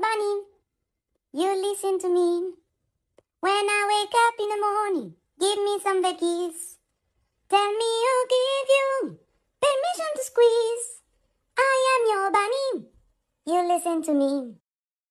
bunny. You listen to me. When I wake up in the morning, give me some veggies. Tell me who give you permission to squeeze. I am your bunny. You listen to me.